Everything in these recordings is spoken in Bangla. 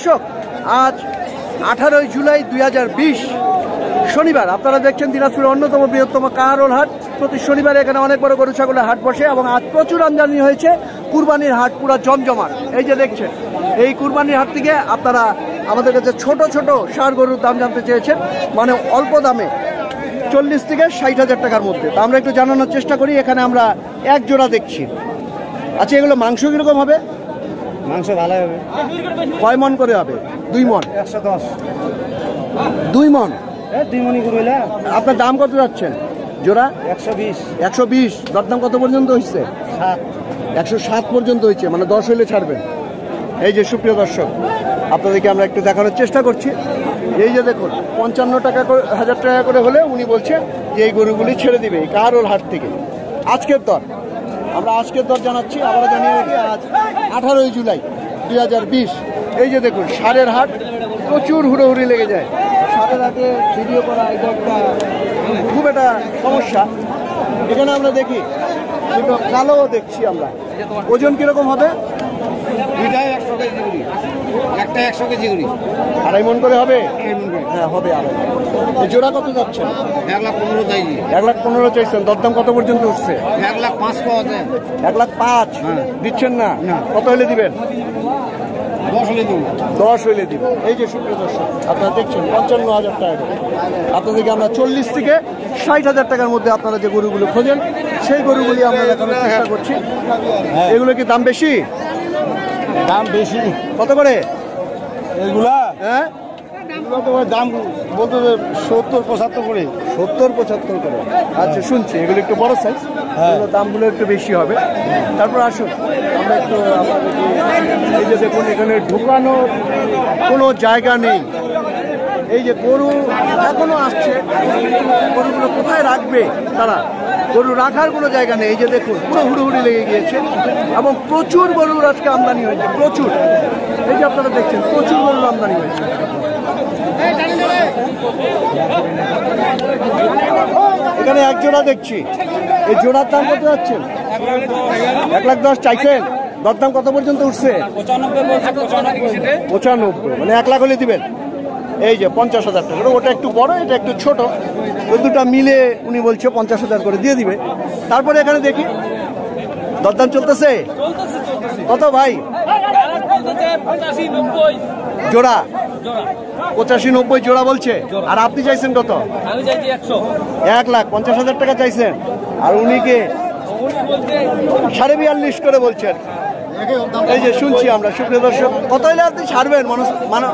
দর্শক, আজ আঠারোই জুলাই দু হাজার বিশ শনিবার। আপনারা দেখছেন দিনাজপুরের অন্যতম বৃহত্তম কাহারোল হাট। প্রতি শনিবার এখানে অনেক বড় গরু, ছাগলের হাট বসে এবং আজ প্রচুর আমদানি হয়েছে কুরবানির হাট পুরো জমজমাট। এই যে দেখছেন, এই কুরবানির হাট থেকে আপনারা আমাদের কাছে ছোট ছোট সার গরুর দাম জানতে চেয়েছেন। মানে অল্প দামে, চল্লিশ থেকে ষাট হাজার টাকার মধ্যে। তা আমরা একটু জানানোর চেষ্টা করি, এখানে আমরা এক জোড়া দেখছি। আচ্ছা এগুলো মাংস কীরকম হবে? মাংস ভালো হবে। কয় মন করে হবে? দুই মন? একশো দশ। দুই মন? দুই মনি করবে আপনার দাম কত যাচ্ছেন? জোড়া? একশো বিশ। একশো বিশ। দরদাম কত পর্যন্ত হচ্ছে সাত। একশো সাত পর্যন্ত হয়েছে মানে দশ হইলে ছাড়বেন। এই যে সুপ্রিয় দর্শক আপনাদেরকে আমরা একটু দেখানোর চেষ্টা করছি। এই যে দেখুন পঞ্চান্ন টাকা করে হাজার টাকা করে হলে উনি বলছে যে এই গরুগুলি ছেড়ে দিবে কার ওর হাট থেকে। আজকের দর? আমরা আজকের দর জানাচ্ছি আবার জানিয়ে রাখি, আজ আঠারোই জুলাই দুই হাজার বিশ। এই যে দেখুন, সারের হাট প্রচুর হুড়োহুড়ি লেগে যায়। সারের হাটে ভিডিও করা এটা একটা খুব একটা সমস্যা। এখানে আমরা দেখি কালো দেখছি আমরা। ওজন কীরকম হবে? দুইটাই একশো একটা একশো কেজি করি। আড়াই মন করে হবে? হ্যাঁ হবে আড়াই জোড়া কত যাচ্ছে এক লাখ পনেরো চাইছি এক লাখ পনেরো চাইছেন। দরদাম কত পর্যন্ত উঠছে? এক লাখ পাঁচ পাওয়া যায়। এক লাখ পাঁচ? হ্যাঁ। দিচ্ছেন না। কত হলে দিবেন? দশ হইলে দিব। এই যে সুপ্রিয় দর্শক আপনারা দেখছেন পঞ্চান্ন হাজার টাকা। আপনাদেরকে আমরা চল্লিশ থেকে ষাট হাজার টাকার মধ্যে আপনারা যে গরুগুলো খোঁজেন সেই গরুগুলি আমরা দেখানোর চেষ্টা করছি। এগুলো কি দাম বেশি? দাম বেশি। কত করে? এগুলা? হ্যাঁ? দাম বলতে সত্তর পঁচাত্তর করে। সত্তর পঁচাত্তর করে। আচ্ছা শুনছি। এগুলো একটু বড় সাইজ হ্যাঁ। দামগুলো একটু বেশি হবে। তারপর আসুন আমরা একটু এই যে দেখুন এখানে ঢুকানোর কোনো জায়গা নেই। এই যে গরু এখনও আসছে। গরুগুলো কোথায় রাখবে তারা? গরু রাখার কোনো জায়গা নেই। এই যে দেখুন, পুরো হুড়ুহুড়ি লেগে গিয়েছে এবং প্রচুর গরুর আজকে আমদানি হয়েছে, প্রচুর। এই যে আপনারা দেখছেন, প্রচুর গরুর আমদানি হয়েছে। এখানে এক জোড়া দেখছি। এই জোড়ার দাম কত যাচ্ছেন এক লাখ দশ চাইছেন? দরদাম কত পর্যন্ত উঠছে? পঁচানব্বই। মানে এক লাখ হলে দিবেন। এই যে পঞ্চাশ হাজার টাকা। ওটা একটু বড়, এটা একটু ছোট। ওই দুটা মিলে উনি বলছে পঞ্চাশ হাজার করে দিয়ে দিবে। তারপরে এখানে দেখি দরদাম চলতেছে? কত ভাই? জোড়া? পঁচাশি নব্বই জোড়া বলছে। আর আপনি চাইছেন কত? এক লাখ পঞ্চাশ হাজার টাকা চাইছেন। আর উনিকে সাড়ে বিয়াল্লিশ করে বলছেন এই যে শুনছি আমরা সুপ্রিয় দর্শক কত হলে আপনি ছাড়বেন? মানুষ মানে-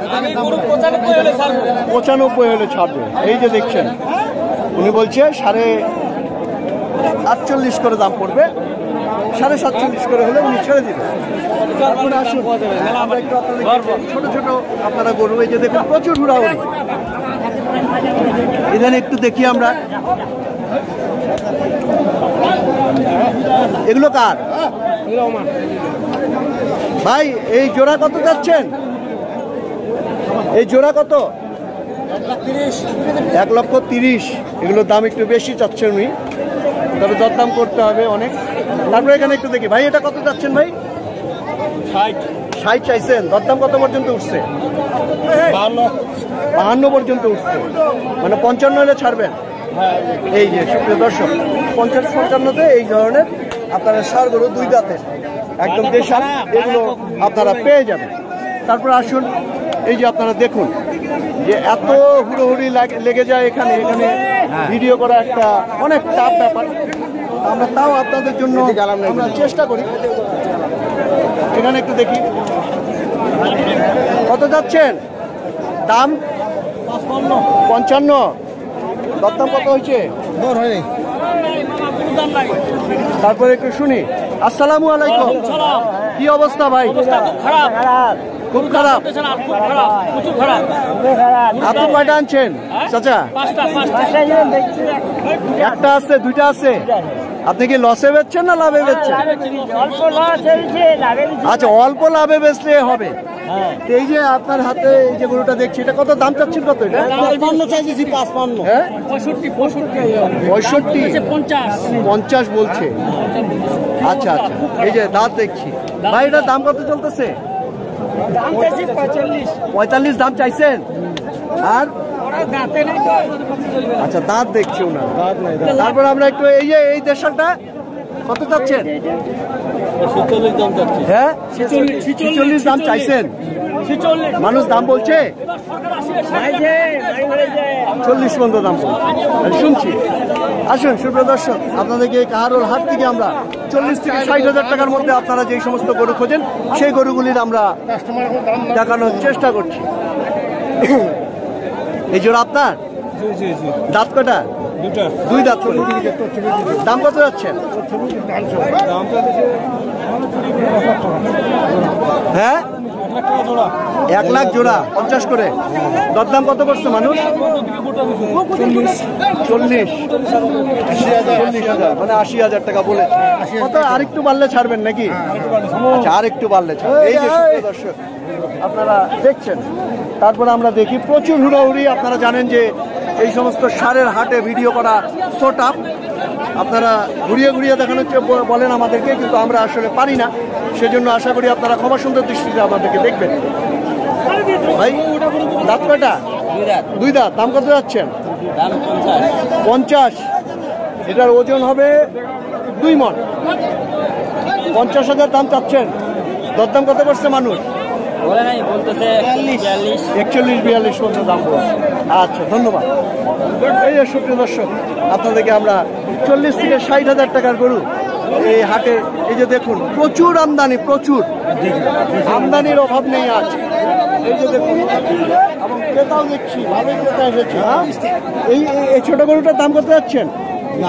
পঁচানব্বই হলে ছাড়বো। পঁচানব্বই হলে ছাড়বে এই যে দেখছেন। উনি বলছে সাড়ে আটচল্লিশ করে দাম পড়বে সাড়ে সাতচল্লিশ করে হলে উনি ছেড়ে দিবেন তারপরে আসুন আমরা একটু ছোট ছোট আপনারা গরু এই যে দেখুন প্রচুর ঘোরাঘুরি এখানে একটু দেখি আমরা। এগুলো কার? ভাই এই জোড়া কত যাচ্ছেন? এই জোড়া কত? এক লক্ষ তিরিশ। এগুলোর দাম একটু বেশি চাচ্ছেন উনি। তবে দরদাম করতে হবে অনেক। তারপরে এখানে একটু দেখি। ভাই এটা কত চাচ্ছেন ভাই? ষাট। চাইছেন। দরদাম কত পর্যন্ত উঠছে? বাহান্ন। পর্যন্ত উঠছে। মানে পঞ্চান্ন হলে ছাড়বেন? এই যে সুপ্রিয় দর্শক পঞ্চাশ পঞ্চান্নতে এই ধরনের আপনারা সার গরু দুই দাঁতের একদম দেশাল এগুলো আপনারা পেয়ে যাবেন। তারপর আসুন এই যে আপনারা দেখুন যে এত হুড়োহুড়ি লাগে- যায় এখানে এখানে ভিডিও করা একটা অনেক টাফ ব্যাপার। আমরা তাও আপনাদের জন্য আমরা চেষ্টা করি। এখানে একটু দেখি। কত যাচ্ছেন? দাম? পঞ্চান্ন। দরদাম কত হয়েছে? তারপরে একটু শুনি। আসসালামু আলাইকুম। কি অবস্থা ভাই? খারাপ। খুব খারাপ। খুব খারাপ প্রচুর খারাপ। আপনি কয়টা আনছেন চাচা? পাঁচটা পাঁচটা। একটা আছে? দুইটা আছে। আপনি কি লসে বেচছেন না লাভে বেচছেন? হয়েছে লাভে আচ্ছা অল্প লাভে বেচলে হবে। এই যে আপনার হাতে এই যে গরুটা দেখছি এটা কত দাম চাচ্ছেন কত এটা? পাঁচপান্ন চাইছি পাঁচপান্ন হ্যাঁ? পঁয়ষট্টি পঁয়ষট্টি। পঞ্চাশ। পঞ্চাশ বলছে? আচ্ছা আচ্ছা। এই যে দাঁত দেখছি। ভাই এটার দাম কত চলতেছে? দাম চাইছি পঁয়তাল্লিশ। পঁয়তাল্লিশ দাম চাইছেন? আর নেই আচ্ছা দাঁত দেখছি না দাঁত তারপর আমরা একটু এই যে এই দেশালটা কত চাচ্ছেন? হ্যাঁ? ছিচল্লিশ দাম চাইছেন? মানুষ দাম বলছে? চল্লিশ পর্যন্ত দাম শুনছি। আসুন সুপ্রিয় দর্শক আপনাদেরকে কাহারোল হাট থেকে আমরা চল্লিশ থেকে ষাট হাজার টাকার মধ্যে আপনারা যেই সমস্ত গরু খোঁজেন সেই গরুগুলির আমরা দেখানোর চেষ্টা করছি। এই জোড়া আপনার? দাঁত কটা? দুই দাঁত করে দাম কত যাচ্ছেন হ্যাঁ? এক লাখ জোড়া, পঞ্চাশ করে। দরদাম কত করছে মানুষ? মানে আশি হাজার টাকা বলে। কত? আরেকটু বাড়লে ছাড়বেন নাকি? আচ্ছা আরেকটু বাড়লে ছাড়বেন। এই আপনারা দেখছেন। তারপরে আমরা দেখি প্রচুর হুড়াহুড়ি। আপনারা জানেন যে এই সমস্ত সারের হাটে ভিডিও করা সো টাফ আপনারা ঘুরিয়ে ঘুরিয়ে দেখানোর বলেন আমাদেরকে, কিন্তু আমরা আসলে পারি না। সেজন্য আশা করি আপনারা ক্ষমা সুন্দর দৃষ্টিতে আমাদেরকে দেখবেন। ভাই, দাঁত কয়টা? দুই দাঁত। দাম কত যাচ্ছেন? পঞ্চাশ। এটার ওজন হবে দুই মন। পঞ্চাশ হাজার দাম চাচ্ছেন। দরদাম কত করছে মানুষ? বলে নাই বলতেছে বিয়াল্লিশ। একচল্লিশ বিয়াল্লিশ পর্যন্ত দাম পড়ছে আচ্ছা ধন্যবাদ। এই যে সুপ্রিয় দর্শক আপনাদেরকে আমরা চল্লিশ থেকে ষাট হাজার টাকার গরু এই হাটে এই যে দেখুন প্রচুর আমদানি প্রচুর। আমদানির অভাব নেই আজ। এই যে দেখুন এবং ক্রেতাও দেখছি ভালোই ক্রেতা এসেছে হ্যাঁ? এই ছোট গরুটার দাম কত যাচ্ছেন?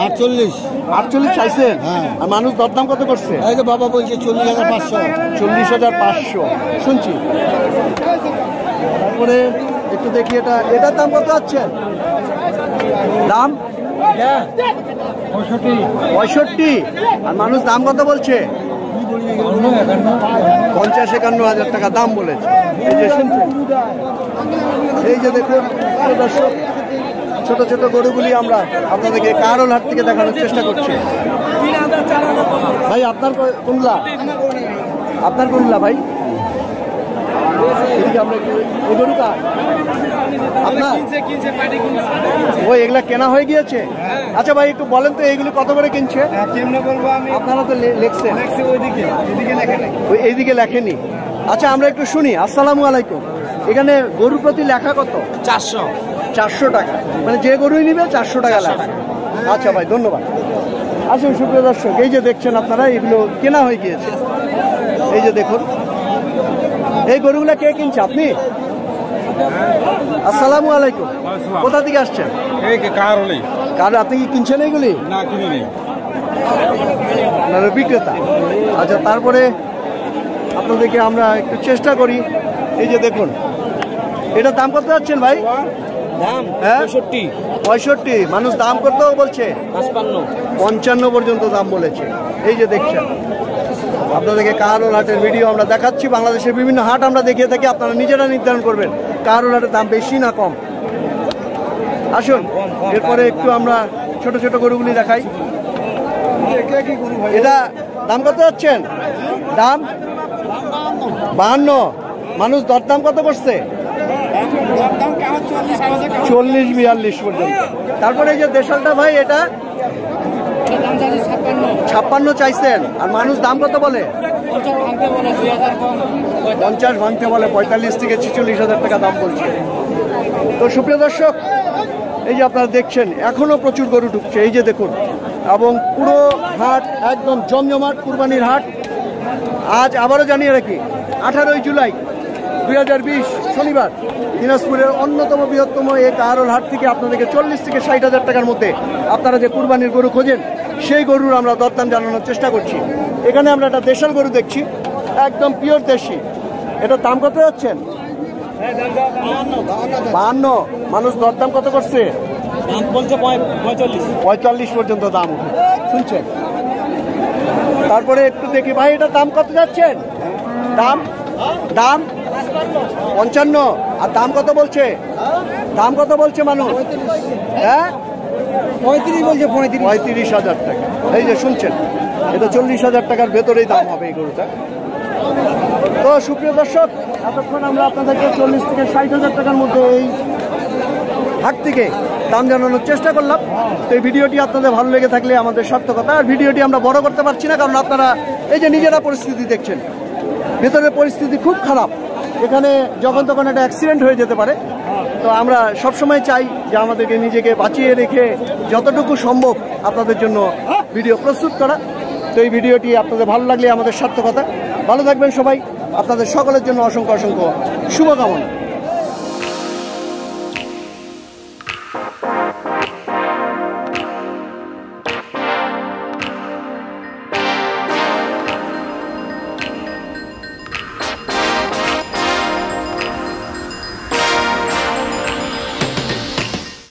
আটচল্লিশ। আটচল্লিশ চাইছেন? হ্যাঁ। আর মানুষ দরদাম কত করছে? এই যে বাবা বলছে চল্লিশ হাজার পাঁচশো। চল্লিশ হাজার পাঁচশো। শুনছি। তারপরে একটু দেখি এটা। এটার দাম কত আছে দাম? পঁয়ষট্টি। আর মানুষ দাম কত বলছে? পঞ্চাশ একান্ন হাজার টাকা দাম বলেছে। এই যে শুনছেন? এই যে দেখুন দর্শক ছোট ছোট গরুগুলি আমরা আপনাদেরকে কারোল হাট থেকে দেখানোর চেষ্টা করছি। ভাই আপনার কো- কোনলা আপনার কোনলা ভাই? এদিকে আমরা একটু- এই গরু কার? আপনার? ও এগুলা কেনা হয়ে গিয়েছে? আচ্ছা ভাই একটু বলেন তো এইগুলি কত করে কিনছে? কেমনে আপনারা তো লে- লিখছেন। ওইদিকে ওইদিকে ওই এইদিকে লেখেনি আচ্ছা আমরা একটু শুনি। আসসালামু আলাইকুম। এখানে গরুর প্রতি লেখা কত? চারশো। চারশো টাকা। মানে যে গরুই নিবে চারশো টাকা লেখা আচ্ছা ভাই ধন্যবাদ। আসুন সুপ্রিয় দর্শক এই যে দেখছেন আপনারা এগুলো কেনা হয়ে গিয়েছে। এই যে দেখুন। এই গরুগুলো কে কিনছে আপনি? আসসালামু আলাইকুম। কোথা থেকে আসছেন? কার আপনি কি কিনছেন এইগুলি না কিনে আপনারা বিক্রেতা। আচ্ছা তারপরে আপনাদেরকে আমরা একটু চেষ্টা করি। এই যে দেখুন। এটা দাম কত যাচ্ছেন ভাই? দাম হ্যাঁ? পঁয়ষট্টি। পঁয়ষট্টি। মানুষ দাম করতেও বলছে। পাঁচপান্ন। পঞ্চান্ন পর্যন্ত দাম বলেছে। এই যে দেখছেন। আপনাদেরকে কাহারোল হাটের ভিডিও আমরা দেখাচ্ছি। বাংলাদেশের বিভিন্ন হাট আমরা দেখিয়ে থাকি। আপনারা নিজেরা নির্ধারণ করবেন কাহারোল হাটের দাম বেশি না কম। আসুন এরপরে একটু আমরা ছোট ছোট গরুগুলি দেখাই। এটা দাম কত যাচ্ছেন? দাম? বাহান্ন। মানুষ দরদাম কত করছে? চল্লিশ বিয়াল্লিশ পর্যন্ত। তারপরে এই যে দেশালটা ভাই, এটা ছাপ্পান্ন চাইছেন। আর মানুষ দাম কত বলে? পঞ্চাশ ভাঙতে বলে, পঁয়তাল্লিশ থেকে ছিচল্লিশ হাজার টাকা দাম বলছে। তো সুপ্রিয় দর্শক, এই যে আপনারা দেখছেন, এখনও প্রচুর গরু ঢুকছে। এই যে দেখুন, এবং পুরো হাট একদম জমজমাট কুরবানির হাট। আজ আবারও জানিয়ে রাখি, আঠারোই জুলাই দুই হাজার বিশ শনিবার দিনাজপুরের অন্যতম বৃহত্তম এই কাহারোল হাট থেকে আপনাদেরকে চল্লিশ থেকে ষাট হাজার টাকার মধ্যে আপনারা যে কুরবানির গরু খোঁজেন সেই গরুর আমরা দরদাম জানানোর চেষ্টা করছি। এখানে আমরা একটা দেশাল গরু দেখছি একদম পিওর দেশি। এটার দাম কত যাচ্ছেন? বাহান্ন। মানুষ দরদাম কত করছে? পঁয়তাল্লিশ। পর্যন্ত দাম শুনছেন? তারপরে একটু দেখি ভাই এটা দাম কত যাচ্ছেন? দাম? দাম? পঞ্চান্ন। আর দাম কত বলছে? দাম কত বলছে মানুষ? হ্যাঁ? পঁয়ত্রিশ বলছে পঁয়ত্রিশ। পঁয়ত্রিশ হাজার টাকা। এই যে শুনছেন এটা চল্লিশ হাজার টাকার ভেতরেই দাম হবে এই গরুটা। তো সুপ্রিয় দর্শক এতক্ষণ আমরা আপনাদেরকে চল্লিশ থেকে ষাট হাজার টাকার মধ্যে এই হাট থেকে দাম জানানোর চেষ্টা করলাম। তো এই ভিডিওটি আপনাদের ভালো লেগে থাকলে আমাদের সার্থকতা আর ভিডিওটি আমরা বড় করতে পারছি না কারণ আপনারা এই যে নিজেরা পরিস্থিতি দেখছেন ভেতরের পরিস্থিতি খুব খারাপ। এখানে যখন তখন একটা অ্যাক্সিডেন্ট হয়ে যেতে পারে। তো আমরা সবসময় চাই যে আমাদেরকে নিজেকে বাঁচিয়ে রেখে যতটুকু সম্ভব আপনাদের জন্য ভিডিও প্রস্তুত করা। তো এই ভিডিওটি আপনাদের ভালো লাগলে আমাদের সার্থকতা। ভালো থাকবেন সবাই। আপনাদের সকলের জন্য অসংখ্য অসংখ্য শুভকামনা।